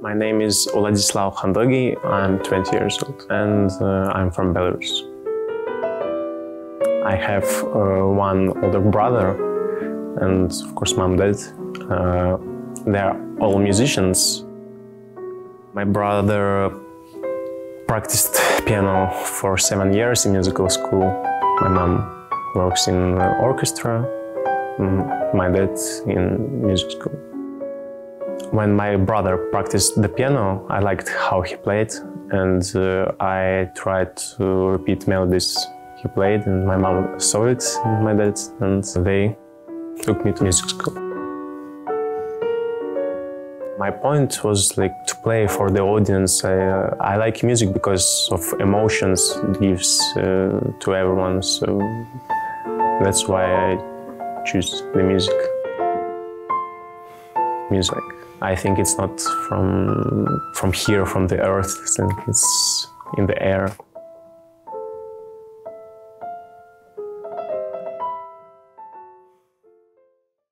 My name is Uladzislau Khandohi. I'm 20 years old and uh, I'm from Belarus. I have uh, one older brother and of course mom dad. Uh, they are all musicians. My brother practiced piano for seven years in musical school. My mom works in orchestra, mm, my dad in music school. When my brother practiced the piano, I liked how he played and uh, I tried to repeat melodies he played and my mom saw it in my dad and they took me to music school. My point was like to play for the audience. I, uh, I like music because of emotions it gives uh, to everyone, so that's why I choose the music. Music. I think it's not from from here, from the earth. I think it's in the air.